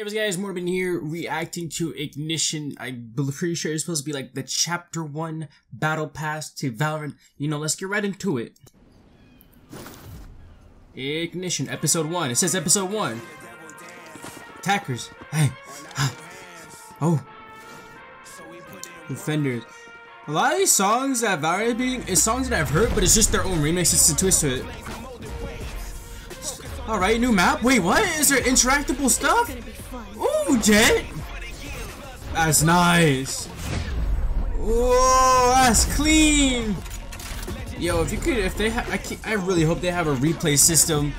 Hey what's guys, Morbin here, reacting to Ignition. I'm pretty sure it's supposed to be like the chapter 1 battle pass to Valorant. You know, let's get right into it. Ignition, episode 1. It says episode 1. Attackers. Hey. Oh. Defenders. A lot of these songs that Valorant being is songs that I've heard, but it's just their own remix. It's a twist to it. Alright, new map. Wait, what? Is there interactable stuff? Jett! That's nice. Whoa, that's clean. Yo, if you could, if they have, I, I really hope they have a replay system.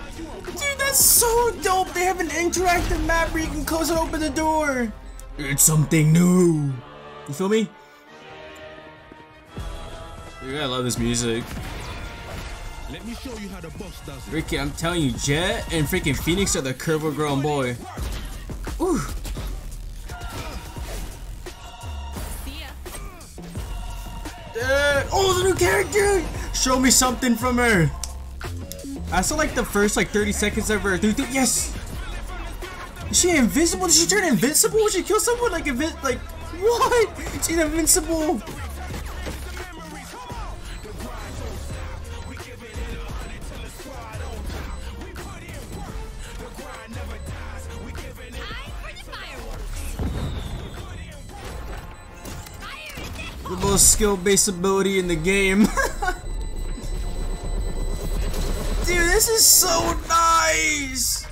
Dude, that's so dope. They have an interactive map where you can close and open the door. It's something new. You feel me? Dude, I love this music. Let me show you how the boss does it. Ricky, I'm telling you, Jett and freaking Phoenix are the curve of grown boy. Ooh. Uh, oh, the new character! Show me something from her. I saw like the first like 30 seconds of her. Yes. Is she invisible? Did she turn invincible? She kill someone like invi like what? She's invincible. The most skill-based ability in the game. Dude, this is so nice!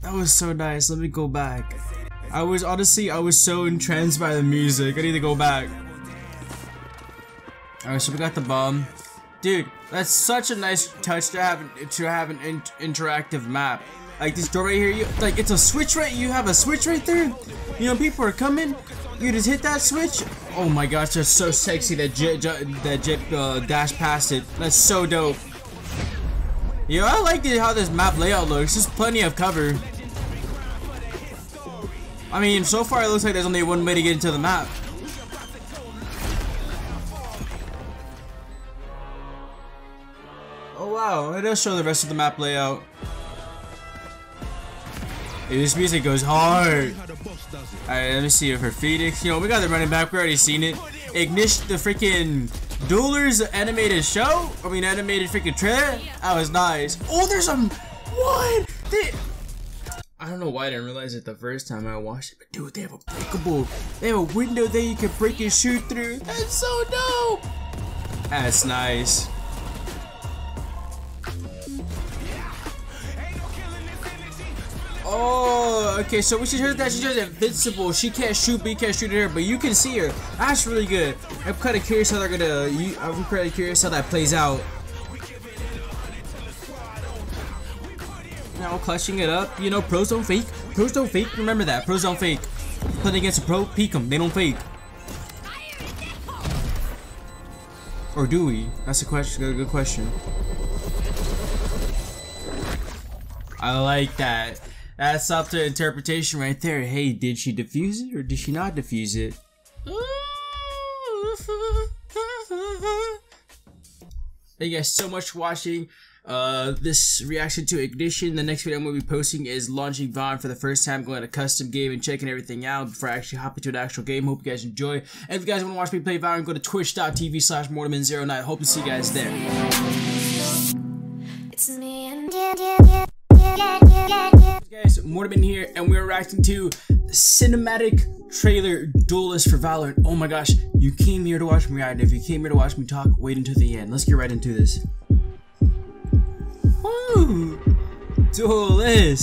That was so nice. Let me go back. I was honestly, I was so entranced by the music. I need to go back. Alright, so we got the bomb. Dude, that's such a nice touch to have to have an in interactive map. Like this door right here, you, like it's a switch right. You have a switch right there. You know, people are coming. You just hit that switch. Oh my gosh, that's so sexy that Jett, that Jett uh, dash past it. That's so dope. Yo, I like it how this map layout looks. There's plenty of cover. I mean, so far it looks like there's only one way to get into the map. Oh wow, it does show the rest of the map layout. Hey, this music goes hard. Alright, let me see if her Phoenix. You know, we got the running back. We already seen it. Ignish the freaking Duelers animated show. I mean, animated freaking trailer. That was nice. Oh, there's some. What? They, I don't know why I didn't realize it the first time I watched it, but dude, they have a breakable. They have a window that you can break and shoot through. That's so dope. That's nice. Oh, okay, so we should hear that she's just invincible. She can't shoot, but you can't shoot at her, but you can see her. That's really good. I'm kind of curious how they're gonna. I'm kind of curious how that plays out. Now clutching it up. You know, pros don't fake. Pros don't fake. Remember that. Pros don't fake. Playing against a pro, peek them. They don't fake. Or do we? That's a question. Good question. I like that. That's up to interpretation right there. Hey, did she defuse it or did she not defuse it? Thank you guys so much for watching uh, this reaction to Ignition. The next video I'm going to be posting is launching Vaughn for the first time, going to custom game and checking everything out before I actually hop into an actual game. Hope you guys enjoy. And if you guys want to watch me play Vaughn, go to twitch.tv slash mortiman09. Hope to see you guys there. Guys, Mortalmen here, and we're reacting to cinematic trailer Duelist for Valorant. Oh my gosh, you came here to watch me react. If you came here to watch me talk, wait until the end. Let's get right into this. Woo! Duelist!